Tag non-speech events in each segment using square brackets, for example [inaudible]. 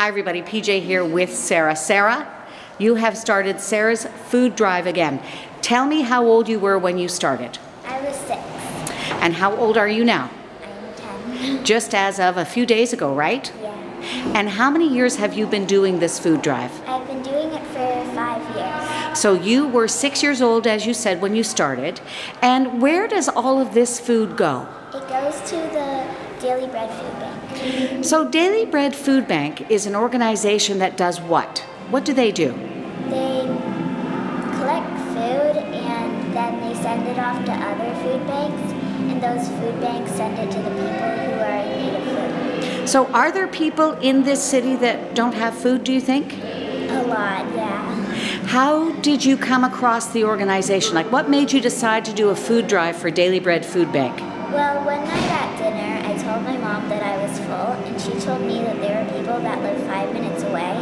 Hi, everybody. PJ here with Sarah. Sarah, you have started Sarah's Food Drive again. Tell me how old you were when you started. I was six. And how old are you now? I'm ten. Just as of a few days ago, right? Yeah. And how many years have you been doing this food drive? I've been doing it for five years. So you were six years old, as you said, when you started. And where does all of this food go? It goes to the Daily Bread Food Bank. So Daily Bread Food Bank is an organization that does what? What do they do? They collect food and then they send it off to other food banks, and those food banks send it to the people who are in need of food. So are there people in this city that don't have food, do you think? A lot, yeah. How did you come across the organization? Like, what made you decide to do a food drive for Daily Bread Food Bank? Well, one night at she told me that there were people that live five minutes away,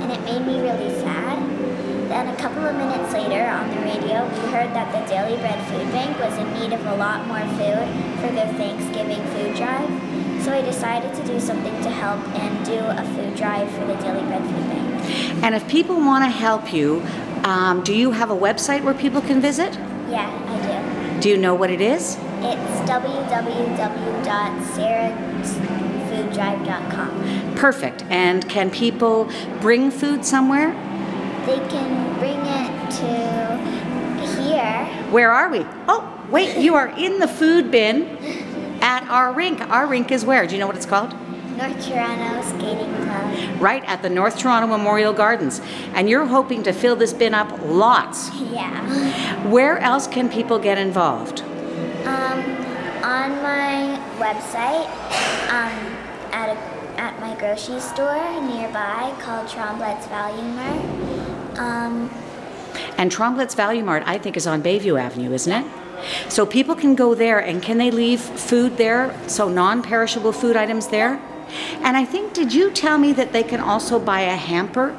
and it made me really sad. Then a couple of minutes later on the radio, we heard that the Daily Bread Food Bank was in need of a lot more food for their Thanksgiving food drive. So I decided to do something to help and do a food drive for the Daily Bread Food Bank. And if people want to help you, um, do you have a website where people can visit? Yeah, I Do Do you know what it is? It's It's Perfect. And can people bring food somewhere? They can bring it to here. Where are we? Oh, wait, you are in the food bin at our rink. Our rink is where? Do you know what it's called? North Toronto Skating Club. Right at the North Toronto Memorial Gardens. And you're hoping to fill this bin up lots. [laughs] Yeah. Where else can people get involved? Um, on my website, um, at a, at my grocery store nearby called Tromblett's Value Mart. Um, And Tromblett's Value Mart, I think, is on Bayview Avenue, isn't it? So people can go there and can they leave food there? So non perishable food items there? And I think, did you tell me that they can also buy a hamper?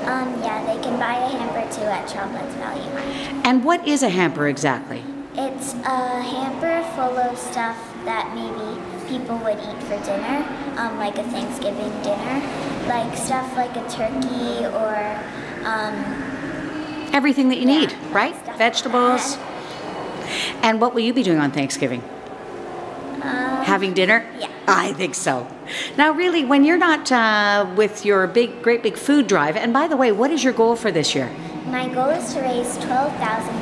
um, yeah, they can buy a hamper too at Tromblett's Value Mart. And what is a hamper exactly? It's a hamper full of stuff that maybe people would eat for dinner, um, like a Thanksgiving dinner, like stuff like a turkey or um, Everything that you Yeah, need, right? stuff like Vegetables. And what will you be doing on Thanksgiving? um, Having dinner? Yeah. I think so. Now, really, when you're not uh, with your big, great big food drive, and by the way, what is your goal for this year? my goal is to raise 12,000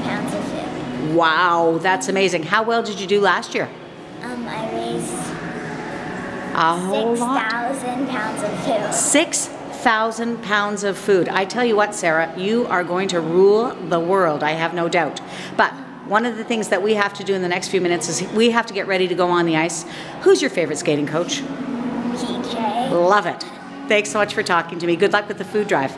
pounds of food. Wow, that's amazing. How well did you do last year? Um, I raised A whole lot. 6,000 pounds of food. 6,000 pounds of food. I tell you what, Sarah, you are going to rule the world, I have no doubt. But one of the things that we have to do in the next few minutes is we have to get ready to go on the ice. Who's your favorite skating coach? PJ. Love it. Thanks so much for talking to me. Good luck with the food drive.